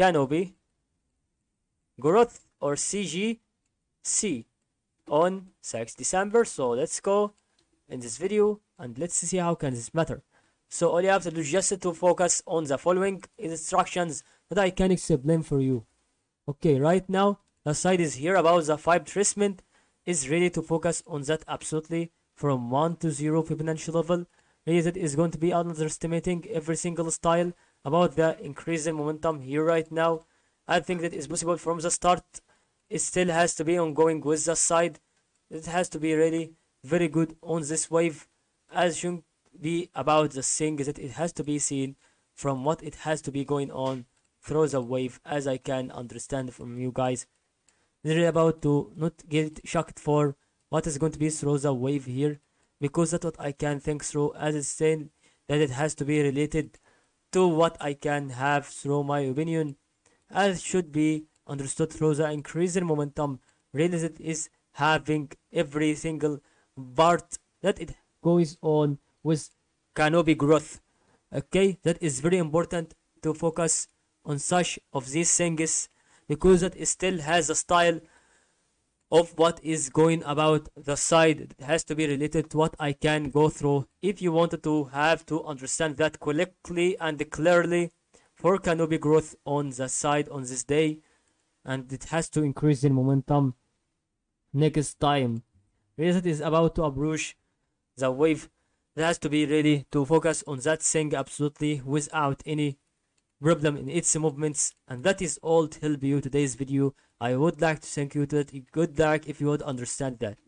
canopy growth or CGC on 6 December. So let's go in this video and let's see how can this matter. So all you have to do is just to focus on the following instructions that I can explain for you. Okay right now the side is here about the 5 treatment is ready to focus on that absolutely from 1 to 0 Fibonacci level. Really that is going to be underestimating every single style about the increasing momentum here right now. I think that is possible from the start. It still has to be ongoing with the side. It has to be really very good on this wave. As should be about the thing that it has to be seen from what it has to be going on through the wave as I can understand from you guys. Really about to not get shocked for what is going to be through the wave here because that's what I can think through. As it's saying that it has to be related to what I can have through my opinion. As should be understood through the increasing momentum really is having every single part that it goes on with canopy growth. Okay that is very important to focus on such of these things because it still has a style of what is going about the side it has to be related to what I can go through. If you wanted to have to understand that correctly and clearly for canopy growth on the side on this day and it has to increase in momentum next time. It is about to approach the wave it has to be ready to focus on that thing absolutely without any problem in its movements. And that is all to help you today's video. I would like to thank you to that. Good luck if you would understand that